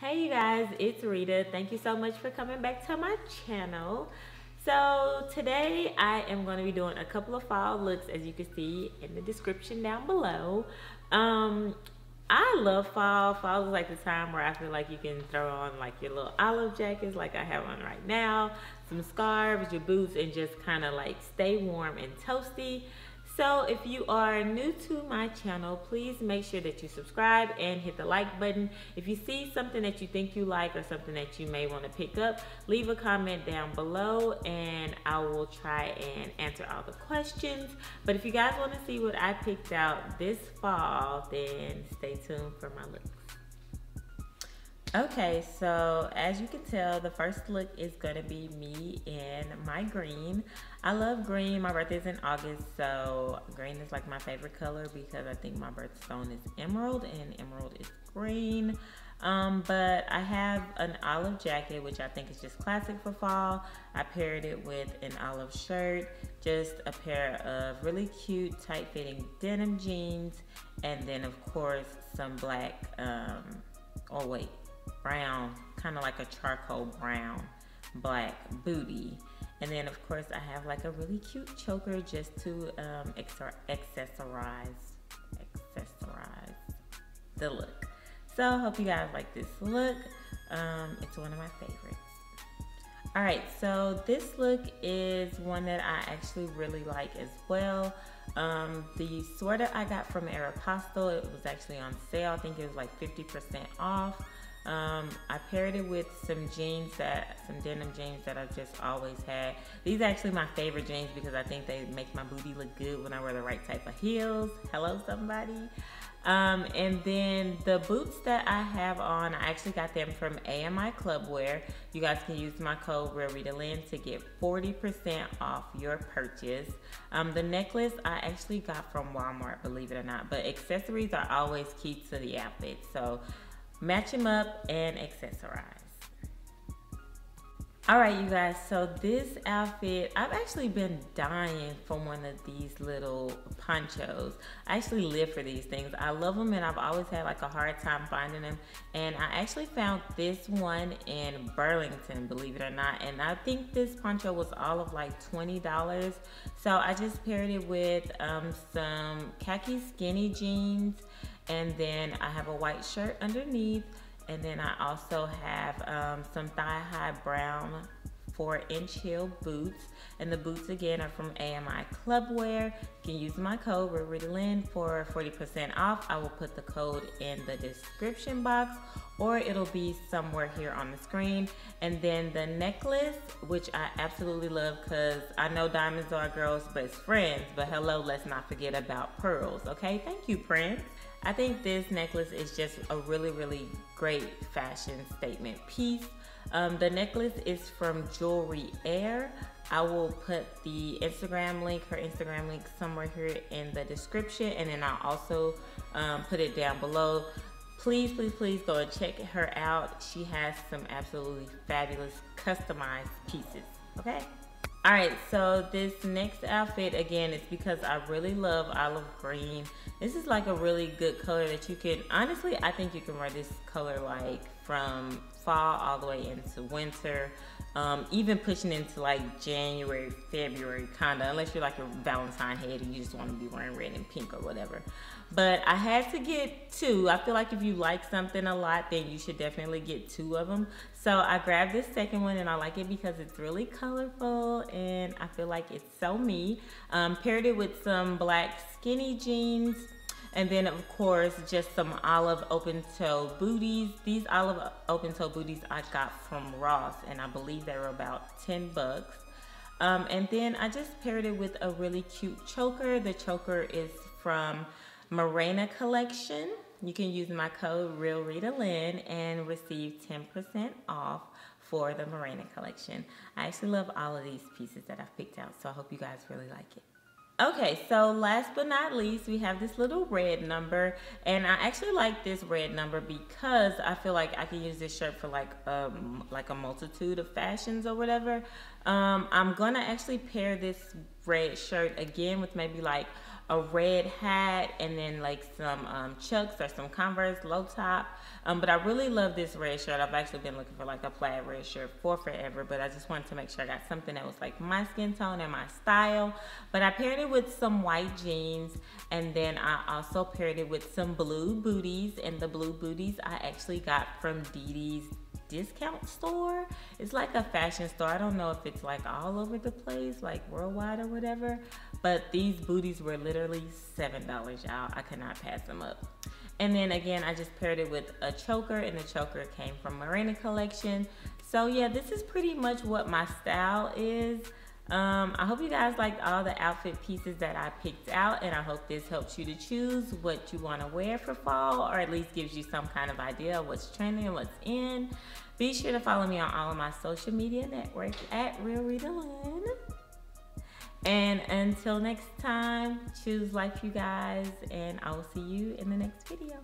Hey you guys, it's Rita. Thank you so much for coming back to my channel. So today I am going to be doing a couple of fall looks as you can see in the description down below. Um, I love fall. Fall is like the time where I feel like you can throw on like your little olive jackets like I have on right now, some scarves, your boots, and just kind of like stay warm and toasty. So if you are new to my channel, please make sure that you subscribe and hit the like button. If you see something that you think you like or something that you may want to pick up, leave a comment down below and I will try and answer all the questions. But if you guys want to see what I picked out this fall, then stay tuned for my looks. Okay, so as you can tell, the first look is gonna be me in my green. I love green. My birthday is in August, so green is like my favorite color because I think my birthstone is emerald and emerald is green. Um, but I have an olive jacket, which I think is just classic for fall. I paired it with an olive shirt, just a pair of really cute, tight-fitting denim jeans, and then of course some black, um, oh wait, brown, kind of like a charcoal brown, black booty. And then of course I have like a really cute choker just to um, accessorize, accessorize the look. So hope you guys like this look. Um, it's one of my favorites. All right, so this look is one that I actually really like as well. Um, the sweater I got from Aeropostale, it was actually on sale. I think it was like 50% off. Um, I paired it with some jeans that, some denim jeans that I've just always had. These are actually my favorite jeans because I think they make my booty look good when I wear the right type of heels. Hello, somebody. Um, and then the boots that I have on, I actually got them from AMI Clubwear. You guys can use my code RealRitaLynn to get 40% off your purchase. Um, the necklace I actually got from Walmart, believe it or not, but accessories are always key to the outfit. So match them up and accessorize. All right, you guys, so this outfit, I've actually been dying for one of these little ponchos. I actually live for these things. I love them and I've always had like a hard time finding them. And I actually found this one in Burlington, believe it or not. And I think this poncho was all of like $20. So I just paired it with um, some khaki skinny jeans and then I have a white shirt underneath and then I also have um, some thigh-high brown four inch heel boots and the boots again are from AMI Clubwear. You can use my code RealRitaLynn for 40% off. I will put the code in the description box or it'll be somewhere here on the screen. And then the necklace, which I absolutely love because I know diamonds are girl's best friends, but hello, let's not forget about pearls, okay? Thank you, Prince. I think this necklace is just a really, really great fashion statement piece. Um, the necklace is from Jewelry Air. I will put the Instagram link, her Instagram link somewhere here in the description and then I'll also um, put it down below. Please, please, please go and check her out. She has some absolutely fabulous customized pieces, okay? All right, so this next outfit, again, it's because I really love olive green. This is like a really good color that you can, honestly, I think you can wear this color like from fall all the way into winter. Um, even pushing into like January, February, kinda, unless you're like a Valentine head and you just wanna be wearing red and pink or whatever. But I had to get two. I feel like if you like something a lot, then you should definitely get two of them. So I grabbed this second one and I like it because it's really colorful and I feel like it's so me. Um, paired it with some black skinny jeans and then of course, just some olive open toe booties. These olive open toe booties I got from Ross and I believe they were about 10 bucks. Um, and then I just paired it with a really cute choker. The choker is from Morena Collection. You can use my code RealRitaLynn and receive 10% off for the Morena collection. I actually love all of these pieces that I've picked out, so I hope you guys really like it. Okay, so last but not least, we have this little red number. And I actually like this red number because I feel like I can use this shirt for like um like a multitude of fashions or whatever. Um, I'm gonna actually pair this red shirt again with maybe like a red hat and then like some um, chucks or some Converse low top. Um, but I really love this red shirt. I've actually been looking for like a plaid red shirt for forever, but I just wanted to make sure I got something that was like my skin tone and my style. But I paired it with some white jeans and then I also paired it with some blue booties and the blue booties I actually got from dd's discount store. It's like a fashion store. I don't know if it's like all over the place, like worldwide or whatever, but these booties were literally $7, y'all. I could not pass them up. And then again, I just paired it with a choker and the choker came from Morena Collection. So yeah, this is pretty much what my style is. Um, I hope you guys liked all the outfit pieces that I picked out and I hope this helps you to choose what you want to wear for fall or at least gives you some kind of idea of what's trending and what's in. Be sure to follow me on all of my social media networks at Real Rita Lynn. And until next time, choose life, you guys, and I will see you in the next video.